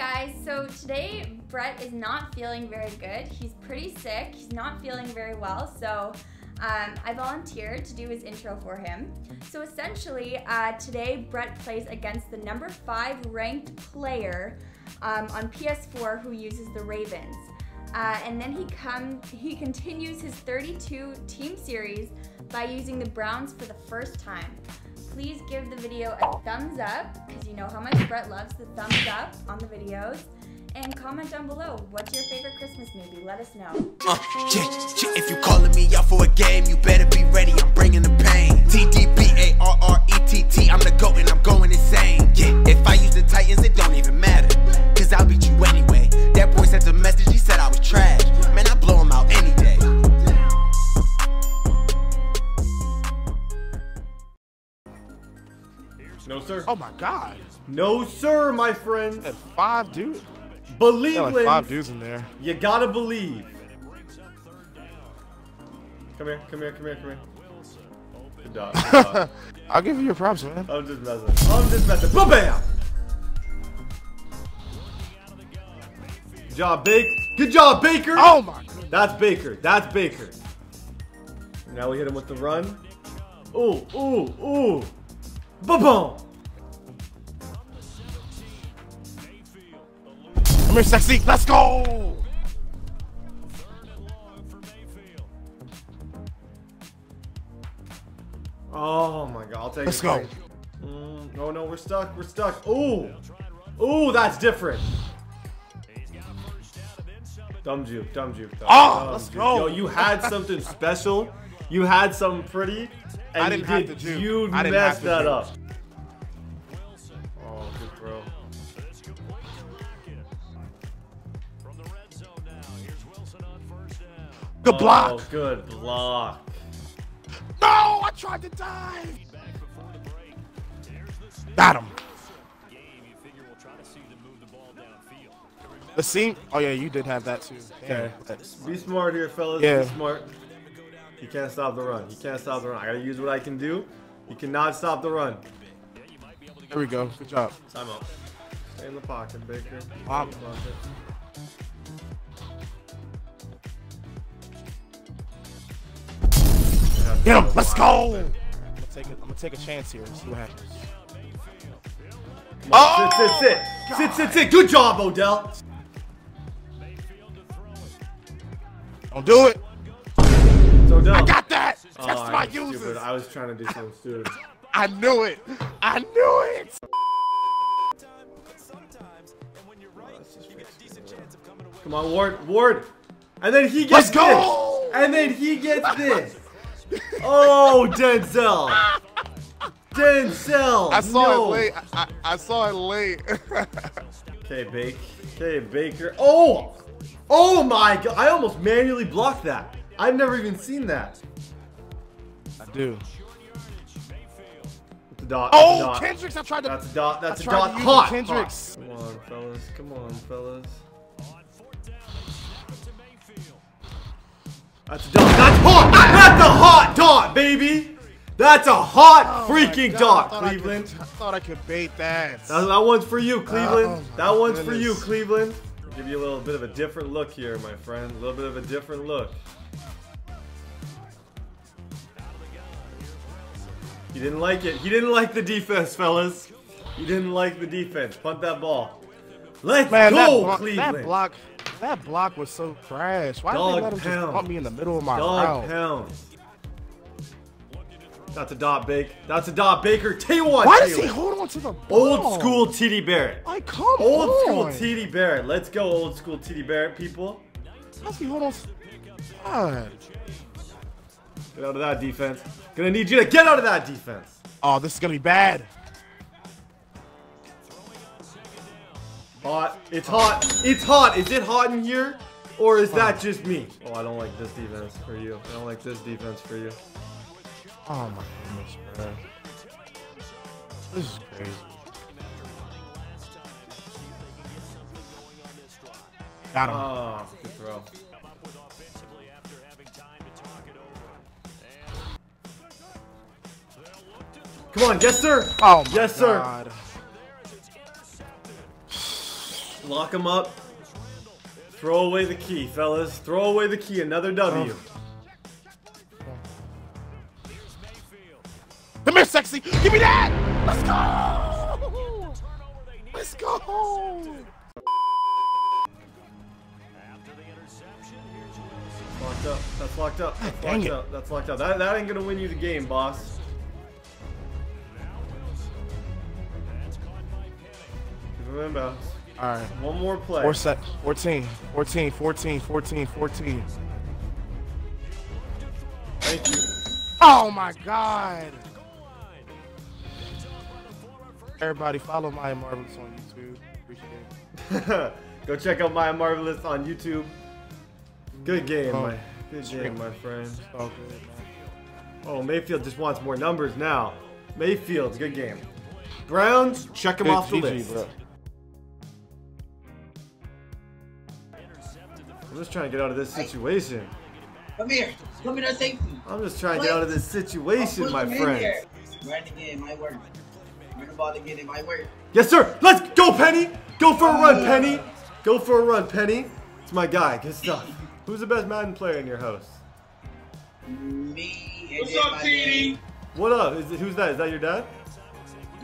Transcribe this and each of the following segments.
guys, so today Brett is not feeling very good. He's pretty sick. He's not feeling very well, so um, I volunteered to do his intro for him. So essentially, uh, today Brett plays against the number five ranked player um, on PS4 who uses the Ravens. Uh, and then he come he continues his 32 team series by using the Browns for the first time. Please give the video a thumbs up because you know how much Brett loves the thumbs up on the videos. And comment down below, what's your favorite Christmas movie? Let us know. Uh, yeah, yeah, if you calling me out for a game, you better be ready. No, sir. Oh my god. No, sir, my friends. Had five dudes. Believe Had like five dudes in there. You gotta believe. Come here, come here, come here, come here. Good dog. Good dog. I'll give you your props, man. I'm just messing. I'm just messing. Boom, bam. Good job, Baker. Good job, Baker. Oh my god. That's Baker. That's Baker. Now we hit him with the run. Ooh, ooh, ooh. Ba-boom. Come here, sexy. Let's go. Oh my god, I'll take Let's go. Mm, oh no, we're stuck. We're stuck. Ooh. Ooh, that's different. Dumb juke, dumb juke. Dumb, Oh, dumb let's juke. go. Yo, you had something special. You had something pretty. And I didn't you have did, to juke. You I didn't messed that juke. up. Good oh, block. Oh, good block. No, I tried to dive. Got him. The seam. Oh yeah, you did have that too. Okay. Be smart here, fellas. Yeah. Be smart. You can't stop the run. You can't stop the run. I gotta use what I can do. You cannot stop the run. There we go. Good job. Time out. Stay in the pocket, Baker. Stay Get him. Let's go. I'm gonna take a, I'm gonna take a chance here and see what happens. Come on, sit, sit, sit. Oh, sit, sit, sit. Good job, Odell. Don't do it. It's Odell. I got that. Oh, Test I my was uses. stupid. I was trying to do something stupid. I knew it. I knew it. Come on, Ward. Ward. And then he gets this- Let's go. this. And then he gets this. Oh, Denzel. Denzel. I saw no. it late. I, I, I saw it late. Okay, Baker. Okay, Baker. Oh! Oh my god! I almost manually blocked that. I've never even seen that. I do. It's a dot. Oh, it's a dot. Kendricks! I tried to. That's a dot. That's I a tried dot. Hot. Kendricks. Hot. Come on, fellas. Come on, fellas. That's a dot. That's hot. That's a hot dot, baby. That's a hot Oh freaking God, dot, I thought I could- Cleveland. I thought I could bait that. That, that one's for you, Cleveland. Oh, that one's for you. Cleveland. I'll give you a little bit of a different look here, my friend. A little bit of a different look. He didn't like it. He didn't like the defense, fellas. He didn't like the defense. Punt that ball. Let's Man, go, block, Cleveland. that block, that block was so trash. Why did they let him pound. just pump me in the middle of my Dog route? pounds. That's a dot, Bake. That's a dot, Baker. T1. Why does he hold on to the ball? Old school TD Barrett. Like, come Old on. school TD Barrett. Let's go, old school TD Barrett, people. Why does he hold on? God. Get out of that defense. Gonna need you to get out of that defense. Oh, this is gonna be bad. Hot. It's hot. It's hot. Is it hot in here? Or is that just me? Oh, I don't like this defense for you. I don't like this defense for you. Oh my goodness, bro. This is crazy. Got him. Oh, good throw. Come on, yes sir. oh my yes, sir. God. Lock him up. Throw away the key, fellas. Throw away the key. Another W. Oh. Come here, sexy. Give me that. Let's go. Let's go. Locked up. That's locked up. That's dang locked it. up. That's locked up. That, that ain't gonna win you the game, boss. Give him inbounds. All right. One more play. Four set. 14, 14, 14, 14, 14. Thank you. Oh my God. Everybody follow my marvelous on YouTube. Appreciate it. Go check out my marvelous on YouTube. Good game, Oh, my good game, my friend. It's good, man. Oh, Mayfield just wants more numbers now. Mayfield, good game. Browns, check him Good off the GG, list. bro. I'm just trying to get out of this situation. Come here. Come in there safety. I'm just trying to get out of this situation, my him in friend. there. Run again, it might work. Run the ball again, it might work. Yes, sir. Let's go, Penny. Go for a run, oh. Penny. Go for a run, Penny. It's my guy. Good stuff. Who's the best Madden player in your house? Me What's up, my TD? What up? Is it, who's that? Is that your dad?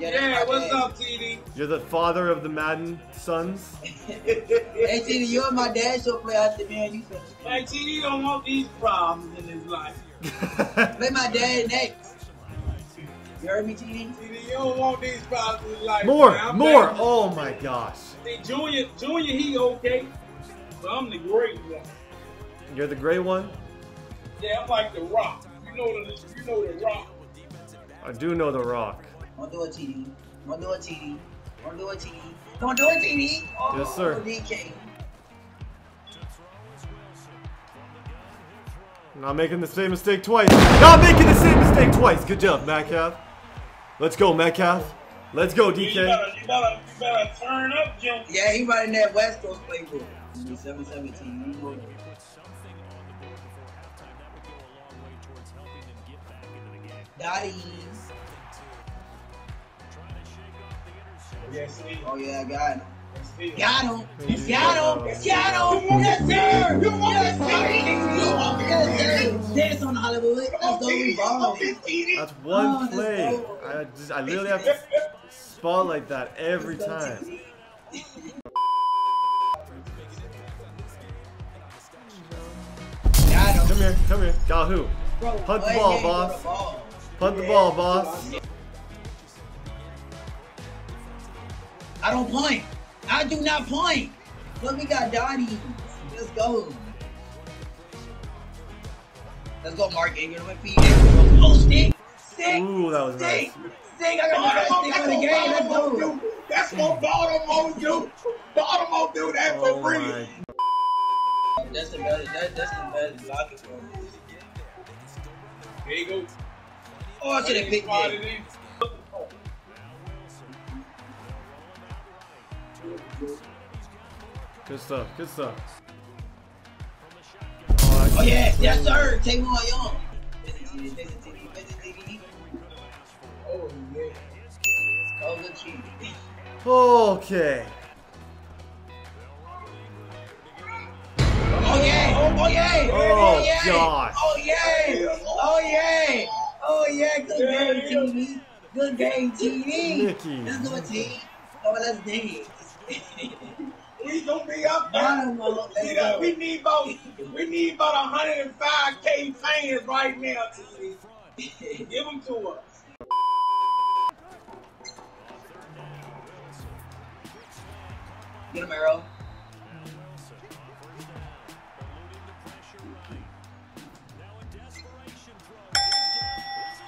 Dad. Yeah, Yeah, what's up, TD? You're the father of the Madden sons. Hey, Tina, you and my dad should play after me and you finish. Like, TD don't want these problems in his life. Play my dad next. You heard me, TD? TD, you don't want these problems in his life. more, man. More. back. Oh my gosh. See, Junior, Junior, he okay, but I'm the great one. You're the gray one. Yeah, I'm like the Rock. You know the, you know the Rock. I do know the Rock. Wanna do it, TD? Wanna do it, TD? Wanna do it, TD? Come on, do it, TD? Oh, Yes, sir. Oh, DK. Not making the same mistake twice. Not making the same mistake twice. Good job, Metcalf. Let's go, Metcalf. Let's go, You DK. better, you better, you better turn up, Junior. Yeah, he running that West Coast playbook. 717. You know it. Dottie. Yes, see. Oh yeah, I got him. Yes, see. Got him. Yes, Got him. Got him. Yes, sir. You want yes, sir. Yes, sir. Dance on Hollywood. Let's go. We ballin'. That's one Oh, play. I just, I literally have to spotlight that every time. Come here, come here. Got who? Bro, Punt the ball, boss. got the ball. Punt the ball, boss. I don't point. I do not point. Look, we got Dottie. Let's go. Let's go, Mark Ingram with feet. Oh, stick. Stick. Ooh, that was nice. Stick. Stick. I got oh the best stick of the game. Let's go. That's what Baltimore do. Baltimore do that Oh for real. my. That's the better. That, that's the better blocking for me. There you go. Oh, I should have picked Spotted it. Good stuff, good stuff. Oh, yes. Yes, sir. Take one, young. Listen, TD. Listen, TD. Listen, TD. Oh, yeah. Oh, good cheat. Okay. Oh yeah! Oh yeah! Oh, yeah! gosh. Oh yeah! Oh yeah! Oh yeah! Good game, TV. Good game, TV. Nicky. Let's go, team. On, oh, let's dance. We gonna be up there. Bottom up, let's We, got, go. we need about we need about 105k fans right now, TV. Give them to us. Get him, Arrow.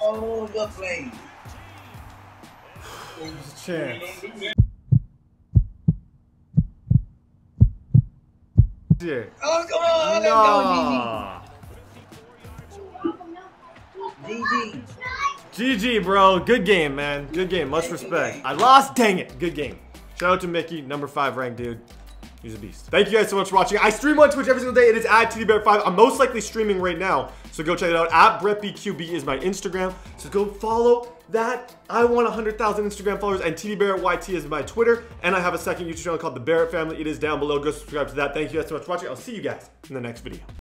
Oh, good play. There's a chance. Here. Oh, come on. Let's go, Nah. GG. GG. GG, bro. Good game, man. Good game. Much respect. I lost. Dang it. Good game. Shout out to Mickey, number five ranked dude. He's a beast. Thank you guys so much for watching. I stream on Twitch every single day. It is at TDBarrett5. I'm most likely streaming right now, so go check it out. At BrettBQB is my Instagram, so go follow that. I want 100,000 Instagram followers, and TDBarrettYT is my Twitter, and I have a second YouTube channel called The Barrett Family. It is down below. Go subscribe to that. Thank you guys so much for watching. I'll see you guys in the next video.